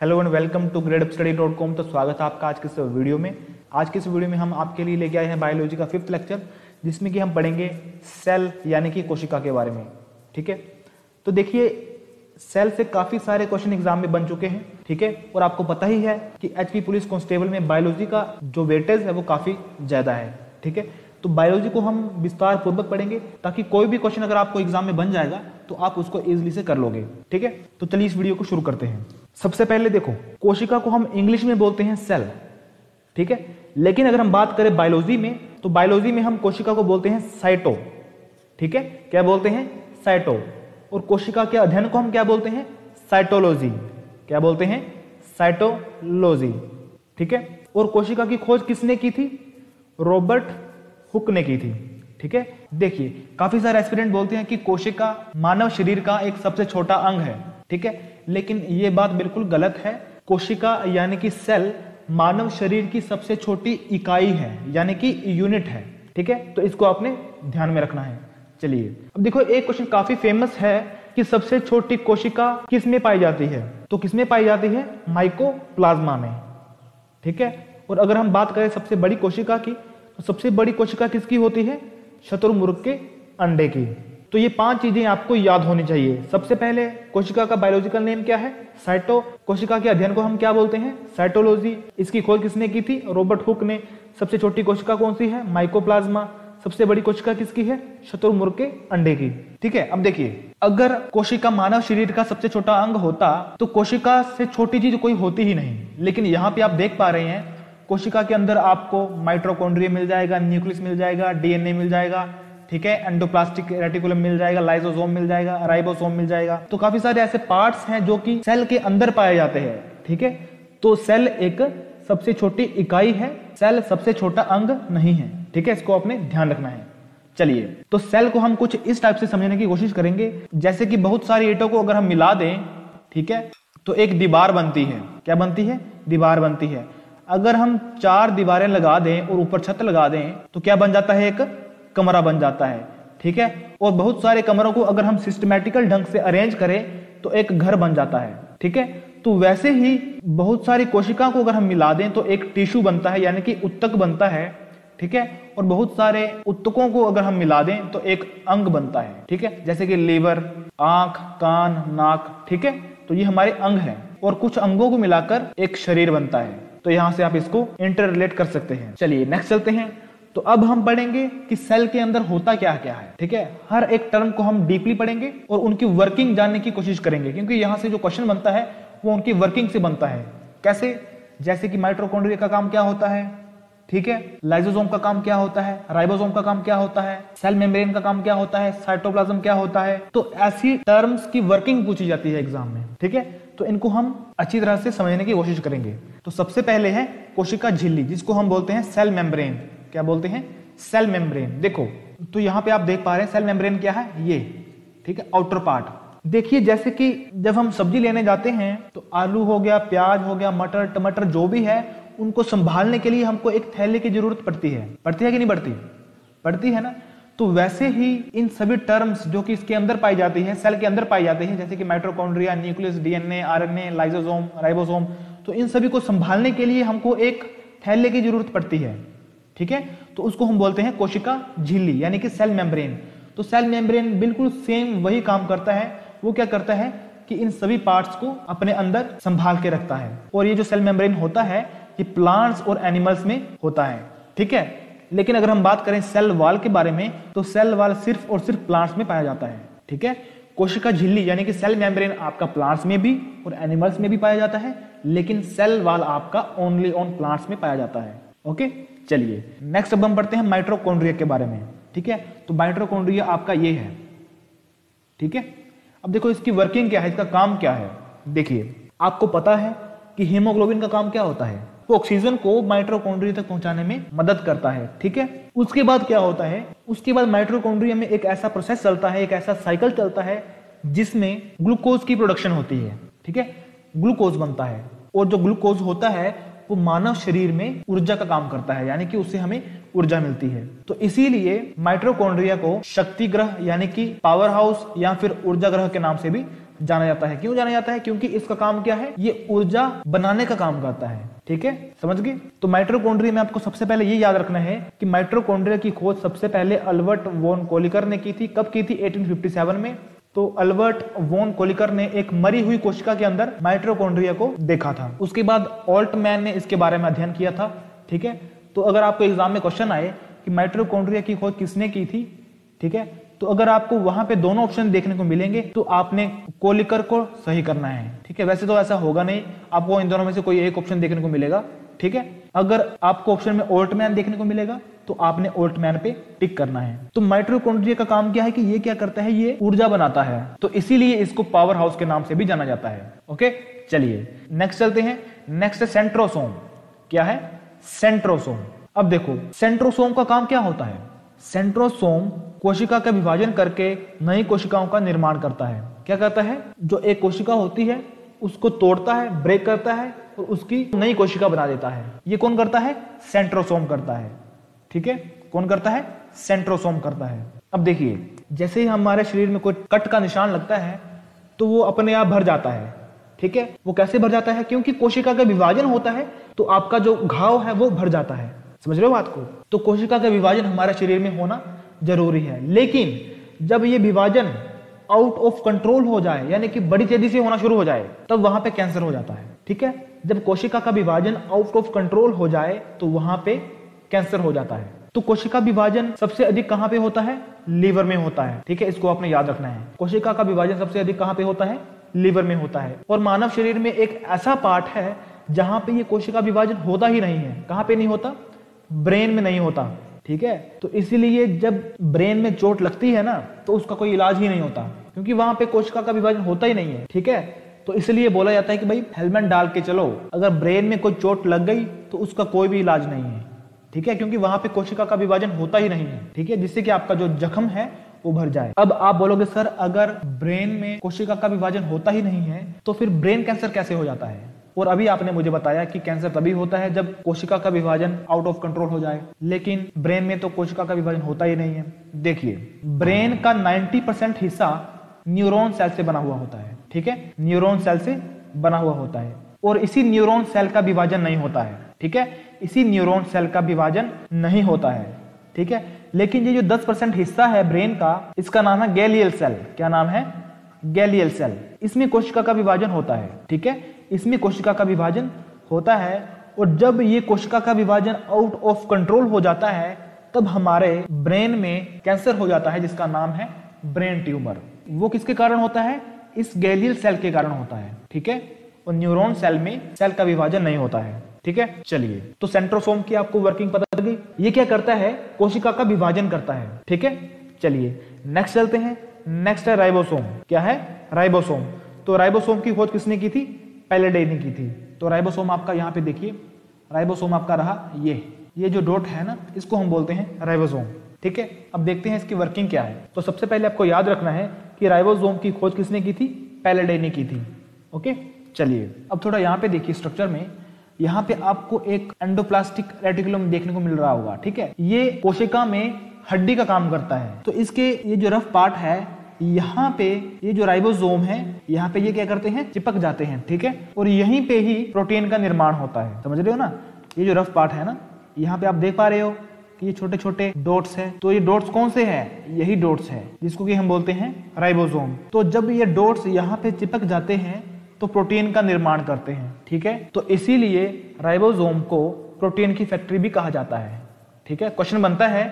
Hello and welcome to grade study dot com तो स्वागत है आपका आज के इस वीडियो में। आज के इस वीडियो में हम आपके लिए लेके आए हैं बायोलॉजी का फिफ्थ लेक्चर जिसमें कि हम पढ़ेंगे सेल यानी कि कोशिका के बारे में, ठीक है? तो देखिए सेल से काफ़ी सारे क्वेश्चन एग्ज़ाम में बन चुके हैं, ठीक है? और आपको पता ही है कि एचपी पुलिस कांस्टेबल में बायोलॉजी का जो वेटेज है वो काफ़ी ज़्यादा है, ठीक है? तो बायोलॉजी को हम विस्तार पूर्वक पढ़ेंगे, ताकि कोई भी क्वेश्चन अगर आपको एग्ज़ाम में बन जाएगा तो आप उसको इजिली से कर लोगे, ठीक है? तो चलिए इस वीडियो को शुरू करते हैं। सबसे पहले देखो, कोशिका को हम इंग्लिश में बोलते हैं सेल ठीक है? लेकिन अगर हम बात करें बायोलॉजी में तो बायोलॉजी में हम कोशिका को बोलते हैं साइटो ठीक है? क्या बोलते हैं? साइटो और कोशिका के अध्ययन को हम क्या बोलते हैं? साइटोलॉजी क्या बोलते हैं? साइटोलॉजी ठीक है? और कोशिका की खोज किसने की थी? रॉबर्ट हुक ने की थी, ठीक है? देखिए, काफ़ी सारे एस्पिरेंट बोलते हैं कि कोशिका मानव शरीर का एक सबसे छोटा अंग है, ठीक है? लेकिन ये बात बिल्कुल गलत है। कोशिका यानी कि सेल मानव शरीर की सबसे छोटी इकाई है, यानी कि यूनिट है, ठीक है? तो इसको आपने ध्यान में रखना है। चलिए, अब देखो, एक क्वेश्चन काफ़ी फ़ेमस है कि सबसे छोटी कोशिका किसमें पाई जाती है? तो किसमें पाई जाती है? माइकोप्लाज्मा में, ठीक है? और अगर हम बात करें सबसे बड़ी कोशिका की तो सबसे बड़ी कोशिका किसकी होती है? शत्रुमुर्ग के अंडे की। तो ये पाँच चीज़ें आपको याद होनी चाहिए। सबसे पहले, कोशिका का बायोलॉजिकल नेम क्या है? साइटो कोशिका के अध्ययन को हम क्या बोलते हैं? साइटोलॉजी इसकी खोज किसने की थी? रॉबर्ट हुक ने। सबसे छोटी कोशिका कौन सी है? माइकोप्लाज्मा सबसे बड़ी कोशिका किसकी है? शत्रुमुर्ग के अंडे की। ठीक है, अब देखिए। अगर कोशिका मानव शरीर का सबसे छोटा अंग होता तो कोशिका से छोटी चीज़ कोई होती ही नहीं। लेकिन यहाँ पे आप देख पा रहे हैं, कोशिका के अंदर आपको माइट्रोकॉन्ड्रिया मिल जाएगा न्यूक्लियस मिल जाएगा डीएनए मिल जाएगा ठीक है? एंडोप्लास्टिक रेटिकुलम मिल जाएगा लाइजोसोम मिल जाएगा राइबोसोम मिल जाएगा। तो काफ़ी सारे ऐसे पार्ट्स हैं जो कि सेल के अंदर पाए जाते हैं, ठीक है? तो सेल एक सबसे छोटी इकाई है सेल सबसे छोटा अंग नहीं है, ठीक है? इसको अपने ध्यान रखना है। चलिए तो सेल को हम कुछ इस टाइप से समझने की कोशिश करेंगे। जैसे कि बहुत सारी ईटों को अगर हम मिला दें, ठीक है? तो एक दीवार बनती है। क्या बनती है? दीवार बनती है। अगर हम चार दीवारें लगा दें और ऊपर छत लगा दें तो क्या बन जाता है एक? कमरा बन जाता है, ठीक है? और बहुत सारे कमरों को अगर हम सिस्टमेटिकल ढंग से अरेंज करें तो एक घर बन जाता है, ठीक है? तो वैसे ही बहुत सारी कोशिका को अगर हम मिला दें तो एक टिश्यू बनता है, यानी कि उत्तक बनता है, ठीक है? और बहुत सारे उत्तकों को अगर हम मिला दें तो एक अंग बनता है, ठीक है? जैसे कि लीवर, आँख, कान, नाक, ठीक है? तो ये हमारे अंग हैं, और कुछ अंगों को मिलाकर एक शरीर बनता है। तो यहाँ से आप इसको इंटर रिलेट कर सकते हैं। चलिए नेक्स्ट चलते हैं। तो अब हम पढ़ेंगे कि सेल के अंदर होता क्या क्या है, ठीक है? हर एक टर्म को हम डीपली पढ़ेंगे और उनकी वर्किंग जानने की कोशिश करेंगे, क्योंकि यहाँ से जो क्वेश्चन बनता है, वो उनकी वर्किंग से बनता है। कैसे? जैसे कि माइट्रोकॉन्ड्रिया का काम क्या होता है, ठीक है? लाइजोसोम का काम क्या होता है राइबोसोम का काम क्या होता है सेल मेम्ब्रेन का काम क्या होता है साइटोप्लाज्म क्या होता है? तो ऐसी टर्म्स की वर्किंग पूछी जाती है एग्ज़ाम में, ठीक है? तो इनको हम अच्छी तरह से समझने की कोशिश करेंगे। तो सबसे पहले है कोशिका झिल्ली, जिसको हम बोलते हैं सेल मेम्ब्रेन क्या बोलते हैं? सेल मेम्ब्रेन देखो तो यहाँ पे आप देख पा रहे हैं सेल मेम्ब्रेन क्या है? ये, ठीक है? आउटर पार्ट देखिए, जैसे कि जब हम सब्ज़ी लेने जाते हैं तो आलू हो गया, प्याज हो गया, मटर, टमाटर जो भी है, उनको संभालने के लिए हमको एक थैले की ज़रूरत पड़ती है। पड़ती है कि नहीं पड़ती? पड़ती है ना? तो वैसे ही इन सभी टर्म्स जो कि इसके अंदर पाई जाती है सेल के अंदर पाई जाती है, जैसे कि mitochondria nucleus DNA RNA lysosome ribosome तो इन सभी को संभालने के लिए हमको एक थैले की ज़रूरत पड़ती है। ठीक है? तो उसको हम बोलते हैं कोशिका झिल्ली, यानी कि सेल मेम्ब्रेन। तो सेल मेम्ब्रेन बिल्कुल सेम वही काम करता है। वो क्या करता है कि इन सभी पार्ट्स को अपने अंदर संभाल के रखता है। और ये जो सेल मेम्ब्रेन होता है, ये प्लांट्स और एनिमल्स में होता है। ठीक है? लेकिन अगर हम बात करें सेल वाल के बारे में तो सेल वाल सिर्फ़ और सिर्फ़ प्लांट्स में पाया जाता है। ठीक है? कोशिका झिल्ली, यानी कि सेल मेम्ब्रेन आपका प्लांट्स में भी और एनिमल्स में भी पाया जाता है, लेकिन सेल वाल आपका ओनली ऑन प्लांट्स में पाया जाता है। ओके? चलिए नेक्स्ट अब हम पढ़ते हैं माइट्रोकॉन्ड्रिया के बारे में, ठीक है? तो माइट्रोकॉन्ड्रिया आपका ये है, ठीक है? अब देखो इसकी वर्किंग क्या है, इसका काम क्या है? देखिए, आपको पता है कि हीमोग्लोबिन का काम क्या होता है? वो ऑक्सीजन को माइट्रोकॉन्ड्रिया तक पहुँचाने में मदद करता है, ठीक है? उसके बाद क्या होता है? उसके बाद माइट्रोकॉन्ड्रिया में एक ऐसा प्रोसेस चलता है, एक ऐसा साइकिल चलता है, जिसमें ग्लूकोज की प्रोडक्शन होती है, ठीक है? ग्लूकोज बनता है, और जो ग्लूकोज होता है वो मानव शरीर में ऊर्जा का काम करता है, यानी कि उससे हमें ऊर्जा मिलती है। तो इसीलिए माइट्रोकॉन्ड्रिया को शक्ति ग्रह, यानी कि पावर हाउस या फिर ऊर्जा ग्रह के नाम से भी जाना जाता है। क्यों जाना जाता है? क्योंकि इसका काम क्या है? ये ऊर्जा बनाने का काम करता है। ठीक है? समझ गए? तो माइट्रोकॉन्ड्रिया में आपको सबसे पहले ये याद रखना है कि माइट्रोकॉन्ड्रिया की खोज सबसे पहले अल्बर्ट वोन कोलिकर ने की थी। कब की थी? 1857 में। तो अल्बर्ट वोन कोलिकर ने एक मरी हुई कोशिका के अंदर माइट्रोकॉन्ड्रिया को देखा था। उसके बाद ऑल्टमैन ने इसके बारे में अध्ययन किया था, ठीक है? तो अगर आपको एग्ज़ाम में क्वेश्चन आए कि माइट्रोकॉन्ड्रिया की खोज किसने की थी, ठीक है? तो अगर आपको वहाँ पे दोनों ऑप्शन देखने को मिलेंगे तो आपने कोलिकर को सही करना है, ठीक है? वैसे तो ऐसा होगा नहीं, आपको इन दोनों में से कोई एक ऑप्शन देखने को मिलेगा, ठीक है? अगर आपको ऑप्शन में ओल्टमैन देखने को मिलेगा तो आपने ओल्टमैन पे टिक करना है। तो माइट्रोकॉन्ड्रिया का काम क्या है कि ये क्या करता है, ये ऊर्जा बनाता है। तो इसीलिए इसको पावर हाउस के नाम से भी जाना जाता है। ओके? चलिए नेक्स्ट चलते हैं। Next centrosome. क्या है? सेंट्रोसोम। अब देखो, सेंट्रोसोम का काम क्या होता है? सेंट्रोसोम कोशिका का विभाजन करके नई कोशिकाओं का निर्माण करता है। क्या करता है? जो एक कोशिका होती है, उसको तोड़ता है ब्रेक करता है और उसकी नई कोशिका बना देता है। ये कौन करता है? सेंट्रोसोम करता है। ठीक है? कौन करता है? सेंट्रोसोम करता है। अब देखिए, जैसे ही हमारे शरीर में कोई कट का निशान लगता है तो वो अपने आप भर जाता है। ठीक है? वो कैसे भर जाता है? क्योंकि कोशिका का विभाजन होता है तो आपका जो घाव है, वो भर जाता है। समझ रहे हो बात को? तो कोशिका का विभाजन हमारे शरीर में होना ज़रूरी है। लेकिन, जब ये विभाजन आउट ऑफ़ कंट्रोल हो जाए, यानी कि बड़ी तेज़ी से होना शुरू हो जाए, तब वहाँ पे कैंसर हो जाता है। ठीक है? जब कोशिका का विभाजन आउट ऑफ़ कंट्रोल हो जाए तो वहाँ पे कैंसर हो जाता है। तो कोशिका विभाजन सबसे अधिक कहाँ पे होता है? लीवर में होता है। ठीक है? इसको आपने याद रखना है। कोशिका का विभाजन सबसे अधिक कहाँ पे होता है? लीवर में होता है। और मानव शरीर में एक ऐसा पार्ट है, जहाँ पे ये कोशिका विभाजन होता ही नहीं है। कहाँ पे नहीं होता? ब्रेन में नहीं होता। ठीक है? तो इसीलिए जब ब्रेन में चोट लगती है ना तो उसका कोई इलाज ही नहीं होता। क्योंकि वहाँ पे कोशिका का विभाजन होता ही नहीं है। ठीक है? तो इसलिए बोला जाता है कि भाई हेलमेट डाल के चलो। अगर ब्रेन में कोई चोट लग गई तो उसका कोई भी इलाज नहीं है। ठीक है? क्योंकि वहाँ पे कोशिका का विभाजन होता ही नहीं है, ठीक है? जिससे कि आपका जो जख्म है वो भर जाए। अब आप बोलोगे, सर, अगर ब्रेन में कोशिका का विभाजन होता ही नहीं है तो फिर ब्रेन कैंसर कैसे हो जाता है? और अभी आपने मुझे बताया कि कैंसर तभी होता है जब कोशिका का विभाजन आउट ऑफ़ कंट्रोल हो जाए। लेकिन ब्रेन में तो कोशिका का विभाजन होता ही नहीं है। देखिए, ब्रेन का 90 परसेंट हिस्सा न्यूरॉन सेल से बना हुआ होता है, ठीक है? न्यूरॉन सेल से बना हुआ होता है। और इसी न्यूरॉन सेल का विभाजन नहीं होता है। ठीक है? इसी न्यूरॉन सेल का विभाजन नहीं होता है, ठीक है? लेकिन ये जो 10 परसेंट हिस्सा है ब्रेन का, इसका नाम है गैलियल सेल क्या नाम है? गैलियल सेल इसमें कोशिका का विभाजन होता है, ठीक है? इसमें कोशिका का विभाजन होता है और जब ये कोशिका का विभाजन आउट ऑफ़ कंट्रोल हो जाता है, तब हमारे ब्रेन में कैंसर हो जाता है, जिसका नाम है ब्रेन ट्यूमर वो किसके कारण होता है? इस गैलियल सेल के कारण होता है, ठीक है? और न्यूरॉन सेल में सेल का विभाजन नहीं होता है। ठीक है? चलिए तो सेंट्रोसोम की आपको वर्किंग पता चल। गई ये क्या करता है? कोशिका का विभाजन करता है, ठीक है? चलिए नेक्स्ट चलते हैं। नेक्स्ट है राइबोसोम क्या है? राइबोसोम तो राइबोसोम की खोज किसने की थी? पैलेडे ने की थी। तो राइबोसोम आपका यहाँ पे देखिए। राइबोसोम आपका रहा ये। ये जो डोट है ना, इसको हम बोलते हैं राइबोसोम ठीक है? अब देखते हैं इसकी वर्किंग क्या है। तो सबसे पहले आपको याद रखना है कि राइबोसोम की खोज किसने की थी? पैलेडे ने की थी, ओके? चलिए, अब थोड़ा यहाँ पे देखिए स्ट्रक्चर में। यहाँ पे आपको एक एंडोप्लास्टिक रेटिकुलम देखने को मिल रहा होगा, ठीक है? ये कोशिका में हड्डी का काम करता है। तो इसके ये जो रफ पार्ट है, यहाँ पे ये जो राइबोसोम है, यहाँ पे ये क्या करते हैं? चिपक जाते हैं, ठीक है? और यहीं पे ही प्रोटीन का निर्माण होता है। समझ रहे हो ना? ये जो रफ पार्ट है ना, यहाँ पे आप देख पा रहे हो कि ये छोटे छोटे डॉट्स है। तो ये डॉट्स कौन से हैं? यही डॉट्स है, जिसको कि हम बोलते हैं राइबोसोम तो जब ये डॉट्स यहाँ पे चिपक जाते हैं तो प्रोटीन का निर्माण करते हैं, ठीक है? तो इसीलिए राइबोसोम को प्रोटीन की फैक्ट्री भी कहा जाता है, ठीक है? क्वेश्चन बनता है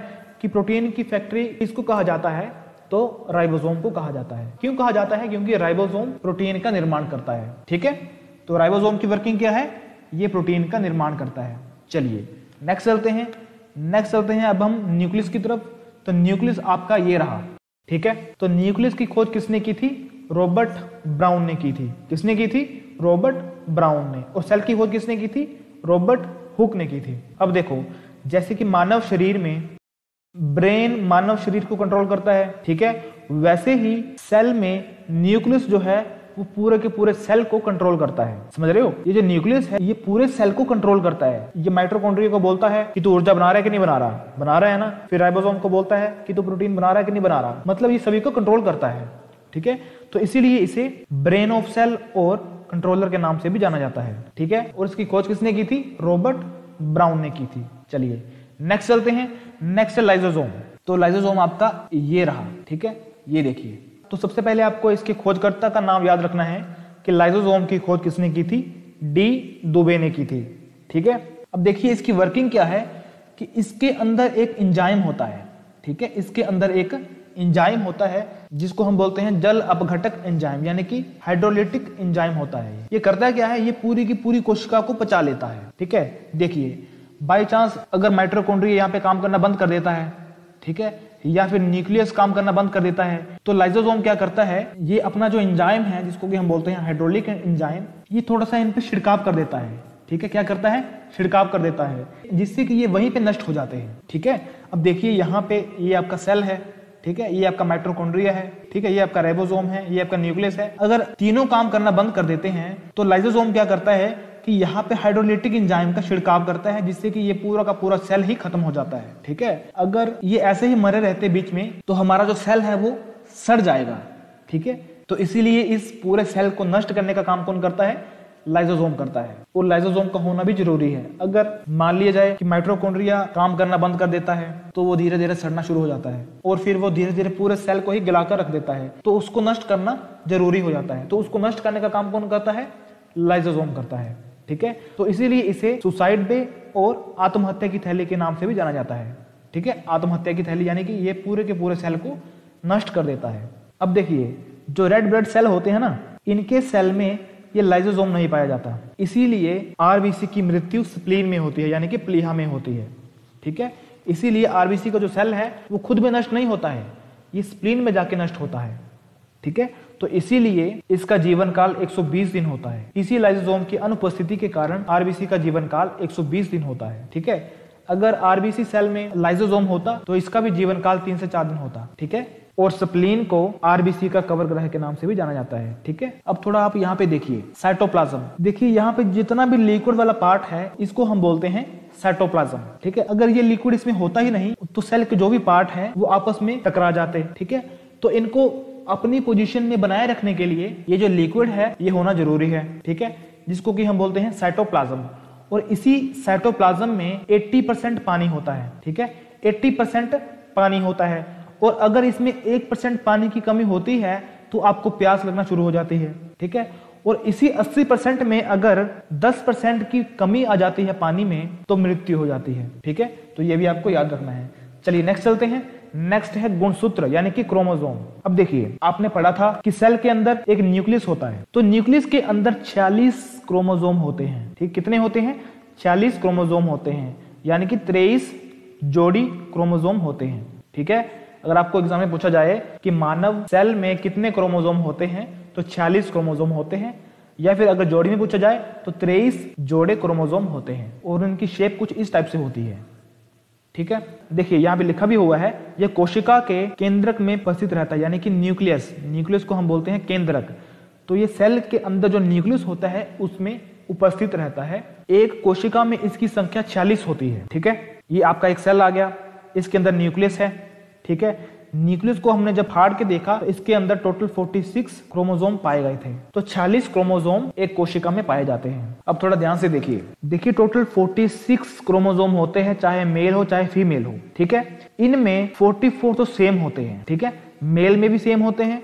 कि प्रोटीन की फैक्ट्री किसको कहा जाता है? तो राइबोसोम को कहा जाता है। क्यों कहा जाता है? क्योंकि राइबोसोम प्रोटीन का निर्माण करता है, ठीक है? तो राइबोसोम की वर्किंग क्या है? ये प्रोटीन का निर्माण करता है। चलिए नेक्स्ट चलते हैं। नेक्स्ट चलते हैं अब हम न्यूक्लियस की तरफ़। तो न्यूक्लियस आपका ये रहा, ठीक है? तो न्यूक्लियस की खोज किसने की थी? रॉबर्ट ब्राउन ने की थी। किसने की थी? रॉबर्ट ब्राउन ने। और सेल की खोज किसने की थी? रॉबर्ट हुक ने की थी। अब देखो, जैसे कि मानव शरीर में ब्रेन मानव शरीर को कंट्रोल करता है, ठीक है? वैसे ही सेल में न्यूक्लियस जो है, वो पूरे के पूरे सेल को कंट्रोल करता है। समझ रहे हो? ये जो न्यूक्लियस है, ये पूरे सेल को कंट्रोल करता है। ये माइट्रोकॉन्ड्रिया को बोलता है कि तू ऊर्जा बना रहा है कि नहीं बना रहा? बना रहा है ना? फिर राइबोसोम को बोलता है कि तू प्रोटीन बना रहा है कि नहीं बना रहा? मतलब ये सभी को कंट्रोल करता है, ठीक है? तो इसीलिए इसे ब्रेन ऑफ़ सेल और कंट्रोलर के नाम से भी जाना जाता है। ठीक है? और इसकी खोज किसने की थी? रॉबर्ट ब्राउन ने की थी। चलिए नेक्स्ट चलते हैं। नेक्स्ट लाइजोजोम तो लाइजोजोम आपका ये रहा। ठीक है? ये देखिए। तो सबसे पहले आपको इसके खोजकर्ता का नाम याद रखना है कि लाइजोजोम की खोज किसने की थी? डी दुबे ने की थी। ठीक है? अब देखिए इसकी वर्किंग क्या है कि इसके अंदर एक इंजाइम होता है। ठीक है? इसके अंदर एक इंजाइम होता है, जिसको हम बोलते हैं जल अपघटक एंजाइम यानी कि हाइड्रोलिटिक एंजाइम होता है। ये करता क्या है? ये पूरी की पूरी कोशिका को पचा लेता है, ठीक है? देखिए बाई चांस अगर माइट्रोकोन्ड्रिया यहाँ पे काम करना बंद कर देता है, ठीक है? या फिर न्यूक्लियस काम करना बंद कर देता है तो लाइजोसोम क्या करता है? ये अपना जो इंजाइम है, जिसको कि हम बोलते हैं हाइड्रोलिक इंजाइम ये थोड़ा सा इन पे छिड़काव कर देता है, ठीक है? क्या करता है? छिड़काव कर देता है, जिससे कि ये वहीं पे नष्ट हो जाते हैं, ठीक है? अब देखिए, यहाँ पे ये आपका सेल है ठीक है? ये आपका माइट्रोकोन्ड्रिया है, ठीक है? ये आपका रेबोसोम है, ये आपका न्यूक्लियस है। अगर तीनों काम करना बंद कर देते हैं तो लाइजोसोम क्या करता है कि यहाँ पे हाइड्रोलिटिक इंजाइम का छिड़काव करता है, जिससे कि ये पूरा का पूरा सेल ही खत्म हो जाता है, ठीक है? अगर ये ऐसे ही मरे रहते बीच में तो हमारा जो सेल है वो सड़ जाएगा, ठीक है? तो इसीलिए इस पूरे सेल को नष्ट करने का काम कौन करता है? लाइजोसोम करता है। और लाइजोसोम का होना भी ज़रूरी है। अगर मान लिया जाए कि माइट्रोकोन्ड्रिया काम करना बंद कर देता है तो वो धीरे धीरे सड़ना शुरू हो जाता है और फिर वो धीरे धीरे पूरे सेल को ही गिलाकर रख देता है। तो उसको नष्ट करना ज़रूरी हो जाता है। तो उसको नष्ट करने का काम कौन करता है? लाइजोसोम करता है। ठीक है? तो इसीलिए इसे सुसाइड बे और आत्महत्या की थैली के नाम से भी जाना जाता है। ठीक है? आत्महत्या की थैली यानी कि ये पूरे के पूरे सेल को नष्ट कर देता है। अब देखिए, जो रेड ब्लड सेल होते हैं ना, इनके सेल में ये लाइजोसोम नहीं पाया जाता। इसीलिए आरबीसी की मृत्यु स्प्लीन में होती है, यानी कि प्लीहा में होती है। ठीक है? इसीलिए आरबीसी का जो सेल है, वो खुद में नष्ट नहीं होता है। ये स्प्लीन में जाके नष्ट होता है। ठीक है? तो इसीलिए इसका जीवन काल 120 दिन होता है। इसी लाइजोसोम की अनुपस्थिति के कारण आरबीसी का जीवन काल 120 दिन होता है। ठीक है? अगर आरबीसी सेल में लाइजोसोम होता तो इसका भी जीवन काल तीन से चार दिन होता। ठीक है? और स्प्लीन को आरबीसी का कवर ग्रह के नाम से भी जाना जाता है, ठीक है? अब थोड़ा आप यहाँ पे देखिए साइटोप्लाज्म देखिए, यहाँ पे जितना भी लिक्विड वाला पार्ट है, इसको हम बोलते हैं साइटोप्लाज्म ठीक है? अगर ये लिक्विड इसमें होता ही नहीं तो सेल के जो भी पार्ट है, वो आपस में टकरा जाते हैं ठीक है? तो इनको अपनी पोजीशन में बनाए रखने के लिए ये जो लिक्विड है, ये होना ज़रूरी है, ठीक है? जिसको कि हम बोलते हैं साइटोप्लाज्म और इसी साइटोप्लाज्म में 80 परसेंट पानी होता है, ठीक है? 80 परसेंट पानी होता है। और अगर इसमें एक परसेंट पानी की कमी होती है तो आपको प्यास लगना शुरू हो जाती है, ठीक है? और इसी 80 परसेंट में अगर 10 परसेंट की कमी आ जाती है पानी में तो मृत्यु हो जाती है, ठीक है? तो ये भी आपको याद रखना है। चलिए नेक्स्ट चलते हैं। नेक्स्ट है गुणसूत्र, यानी कि क्रोमोजोम अब देखिए, आपने पढ़ा था कि सेल के अंदर एक न्यूक्लियस होता है। तो न्यूक्लियस के अंदर 46 क्रोमोजोम होते हैं, ठीक? कितने होते हैं? 46 क्रोमोजोम होते हैं। यानी कि 23 जोड़ी क्रोमोजोम होते हैं, ठीक है? अगर आपको एग्ज़ाम में पूछा जाए कि मानव सेल में कितने क्रोमोजोम होते हैं तो 46 क्रोमोजोम होते हैं, या फिर अगर जोड़ी में पूछा जाए तो 23 जोड़े क्रोमोजोम होते हैं, और उनकी शेप कुछ इस टाइप से होती है। ठीक है? देखिए, यहाँ पे लिखा भी हुआ है, यह कोशिका के केंद्रक में उपस्थित रहता है, यानी कि न्यूक्लियस। न्यूक्लियस को हम बोलते हैं केंद्रक। तो ये सेल के अंदर जो न्यूक्लियस होता है, उसमें उपस्थित रहता है। एक कोशिका में इसकी संख्या 40 होती है। ठीक है? ये आपका एक सेल आ गया। इसके अंदर न्यूक्लियस है। ठीक है? न्यूक्लियस को हमने जब फाड़ के देखा, इसके अंदर टोटल 46 क्रोमोजोम पाए गए थे। तो 40 क्रोमोजोम एक कोशिका में पाए जाते हैं। अब थोड़ा ध्यान से देखिए। देखिए टोटल 46 क्रोमोजोम होते हैं, चाहे मेल हो, चाहे फीमेल हो, ठीक है? इनमें 44 तो सेम होते हैं, ठीक है? मेल में भी सेम होते हैं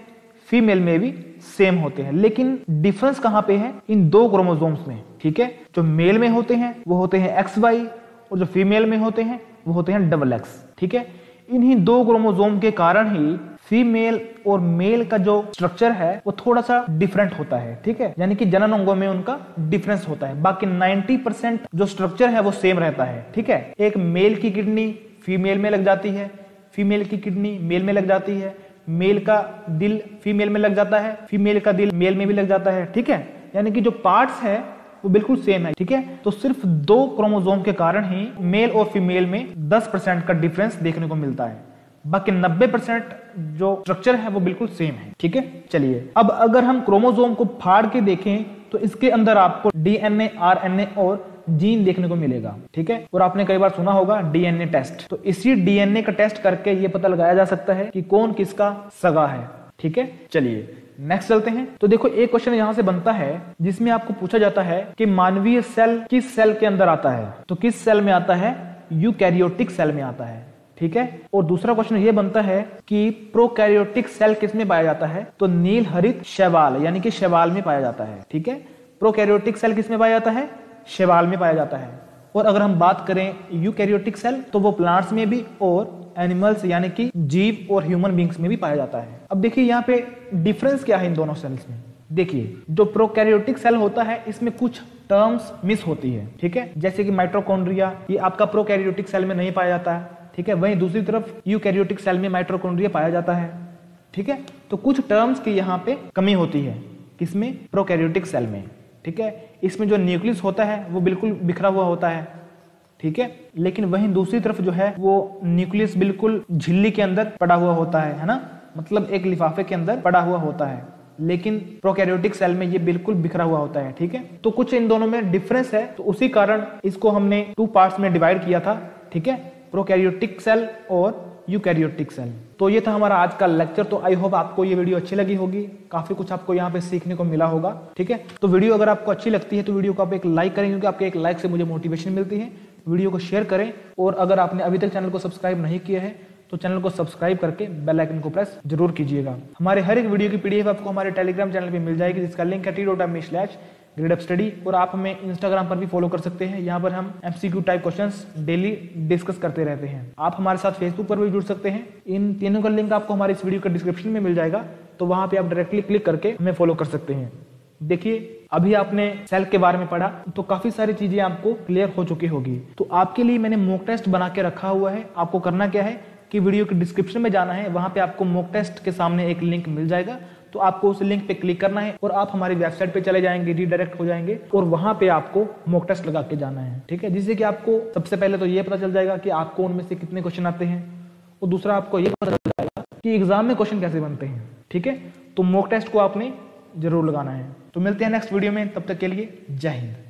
फीमेल में भी सेम होते हैं। लेकिन डिफरेंस कहाँ पे है? इन दो क्रोमोजोम्स में, ठीक है? जो मेल में होते हैं, वो होते हैं एक्स वाई और जो फीमेल में होते हैं, वो होते हैं डबल एक्स ठीक है? इन्हीं दो क्रोमोजोम के कारण ही फीमेल और मेल का जो स्ट्रक्चर है, वो थोड़ा सा डिफरेंट होता है, ठीक है? यानी कि जनन अंगों में उनका डिफरेंस होता है। बाकी 90 परसेंट जो स्ट्रक्चर है, वो सेम रहता है, ठीक है? एक मेल की किडनी फीमेल में लग जाती है फीमेल की किडनी मेल में लग जाती है, मेल का दिल फीमेल में लग जाता है फीमेल का दिल मेल में भी लग जाता है, ठीक है? यानी कि जो पार्ट्स है वो बिल्कुल सेम है, ठीक है? तो सिर्फ़ दो क्रोमोजोम के कारण ही मेल और फीमेल में 10 परसेंट का डिफरेंस देखने को मिलता है। बाकी 90 परसेंट जो स्ट्रक्चर है वो बिल्कुल सेम है, ठीक है? चलिए, अब अगर हम क्रोमोजोम को फाड़ के देखें तो इसके अंदर आपको डीएनए आरएनए और जीन देखने को मिलेगा, ठीक है? और आपने कई बार सुना होगा डीएनए टेस्ट तो इसी डीएनए का टेस्ट करके ये पता लगाया जा सकता है कि कौन किसका सगा है, ठीक है? चलिए नेक्स्ट चलते हैं। तो देखो, एक क्वेश्चन यहाँ से बनता है, जिसमें आपको पूछा जाता है कि मानवीय सेल किस सेल के अंदर आता है? तो किस सेल में आता है? यूकैरियोटिक सेल में आता है, ठीक है? और दूसरा क्वेश्चन ये बनता है कि प्रोकैरियोटिक सेल किसमें पाया जाता है? तो नील हरित शैवाल, यानी कि शैवाल में पाया जाता है, ठीक है? प्रोकैरियोटिक सेल किसमें पाया जाता है? शैवाल में पाया जाता है। और अगर हम बात करें यूकैरियोटिक सेल तो वो प्लांट्स में भी और एनिमल्स यानी कि जीव और ह्यूमन बींग्स में भी पाया जाता है। अब देखिए यहाँ पे डिफरेंस क्या है इन दोनों सेल्स में? देखिए, जो प्रोकैरियोटिक सेल होता है, इसमें कुछ टर्म्स मिस होती है, ठीक है? जैसे कि माइट्रोकॉन्ड्रिया ये आपका प्रोकैरियोटिक सेल में नहीं पाया जाता है, ठीक है? वहीं दूसरी तरफ़ यूकैरियोटिक सेल में माइट्रोकॉन्ड्रिया पाया जाता है, ठीक है? तो कुछ टर्म्स की यहाँ पे कमी होती है, किसमें? प्रोकैरियोटिक सेल में, ठीक है? इसमें जो न्यूक्लियस होता है, वो बिल्कुल बिखरा हुआ होता है, ठीक है? लेकिन वहीं दूसरी तरफ़ जो है, वो न्यूक्लियस बिल्कुल झिल्ली के अंदर पड़ा हुआ होता है है ना? मतलब एक लिफाफे के अंदर पड़ा हुआ होता है। लेकिन प्रोकैरियोटिक सेल में ये बिल्कुल बिखरा हुआ होता है, ठीक है? तो कुछ इन दोनों में डिफरेंस है तो उसी कारण इसको हमने टू पार्ट्स में डिवाइड किया था, ठीक है? प्रोकैरियोटिक सेल और यूकैरियोटिक सेल। तो ये था हमारा आज का लेक्चर तो आई होप आपको ये वीडियो अच्छी लगी होगी। काफ़ी कुछ आपको यहाँ पे सीखने को मिला होगा, ठीक है? तो वीडियो अगर आपको अच्छी लगती है तो वीडियो को आप एक लाइक करें, क्योंकि आपके एक लाइक से मुझे मोटिवेशन मिलती है। वीडियो को शेयर करें और अगर आपने अभी तक चैनल को सब्सक्राइब नहीं किया है तो चैनल को सब्सक्राइब करके बेल आइकन को प्रेस ज़रूर कीजिएगा। हमारे हर एक वीडियो की पीडीएफ आपको हमारे टेलीग्राम चैनल पे मिल जाएगी, जिसका लिंक है T dot M slash grade study और आप हमें इंस्टाग्राम पर भी फॉलो कर सकते हैं। यहाँ पर हम MCQ type questions daily discuss करते रहते हैं। आप हमारे साथ फेसबुक पर भी जुड़ सकते हैं। इन तीनों का लिंक आपको हमारे इस वीडियो के डिस्क्रिप्शन में मिल जाएगा तो वहाँ पे आप डायरेक्टली क्लिक करके हमें फॉलो कर सकते हैं। देखिए, अभी आपने सेल के बारे में पढ़ा तो काफ़ी सारी चीज़ें आपको क्लियर हो चुकी होगी। तो आपके लिए मैंने मॉक टेस्ट बना के रखा हुआ है। आपको करना क्या है कि वीडियो के डिस्क्रिप्शन में जाना है, वहाँ पे आपको मॉक टेस्ट के सामने एक लिंक मिल जाएगा। तो आपको उस लिंक पे क्लिक करना है और आप हमारी वेबसाइट पे चले जाएँगे रीडायरेक्ट हो जाएँगे और वहाँ पे आपको मॉक टेस्ट लगा के जाना है, ठीक है? जिससे कि आपको सबसे पहले तो ये पता चल जाएगा कि आपको उनमें से कितने क्वेश्चन आते हैं और दूसरा आपको ये पता चल जाएगा कि एग्ज़ाम में क्वेश्चन कैसे बनते हैं, ठीक है? तो मॉक टेस्ट को आपने ज़रूर लगाना है। तो मिलते हैं नेक्स्ट वीडियो में तब तक के लिए जय हिंद।